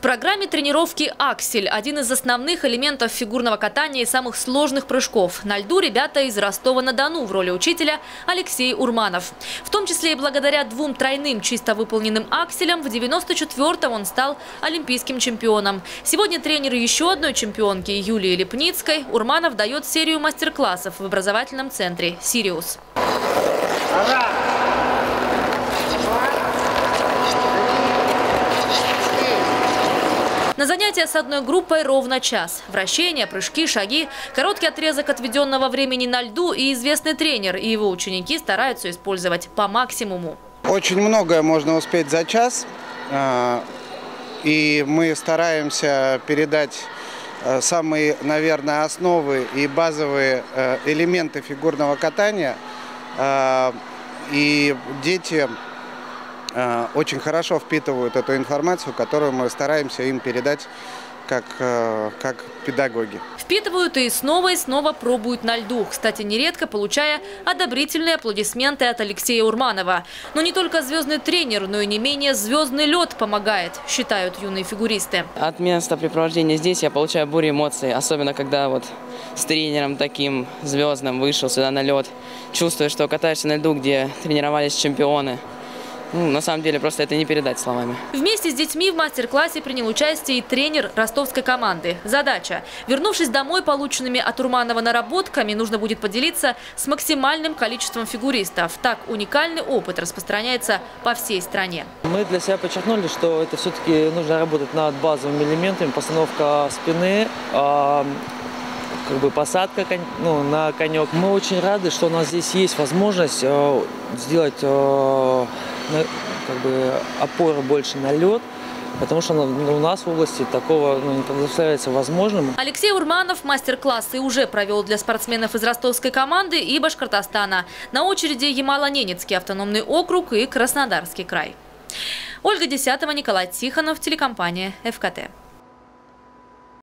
программе тренировки «Аксель» – один из основных элементов фигурного катания и самых сложных прыжков. На льду ребята из Ростова-на-Дону в роли учителя Алексей Урманов. В том числе и благодаря двум тройным чисто выполненным акселям в 94-м он стал олимпийским чемпионом. Сегодня тренер еще одной чемпионки Юлии Лепницкой Урманов дает серию мастер-классов в образовательном центре «Сириус». На занятия с одной группой ровно час. Вращения, прыжки, шаги, короткий отрезок отведенного времени на льду и известный тренер и его ученики стараются использовать по максимуму. Очень многое можно успеть за час, а, и мы стараемся передать а, самые, наверное, основы и базовые а, элементы фигурного катания. И дети очень хорошо впитывают эту информацию, которую мы стараемся им передать как, э, как педагоги. Впитывают и снова и снова пробуют на льду. Кстати, нередко получая одобрительные аплодисменты от Алексея Урманова. Но не только звездный тренер, но и не менее звездный лед помогает, считают юные фигуристы. От места препровождения здесь я получаю бурю эмоций, особенно когда вот с тренером таким звездным вышел сюда на лед. Чувствую, что катаешься на льду, где тренировались чемпионы. Ну, на самом деле, просто это не передать словами. Вместе с детьми в мастер-классе принял участие и тренер ростовской команды. Задача. Вернувшись домой полученными от Урманова наработками, нужно будет поделиться с максимальным количеством фигуристов. Так уникальный опыт распространяется по всей стране. Мы для себя подчеркнули, что это все-таки нужно работать над базовыми элементами. Постановка спины, как бы посадка ну, на конек. Мы очень рады, что у нас здесь есть возможность э, сделать э, как бы опору больше на лед, потому что у нас в области такого ну, не представляется возможным. Алексей Урманов мастер-классы уже провел для спортсменов из ростовской команды и Башкортостана. На очереди Ямало-Ненецкий автономный округ и Краснодарский край. Ольга Десятова, Николай Тихонов, телекомпания «ФКТ».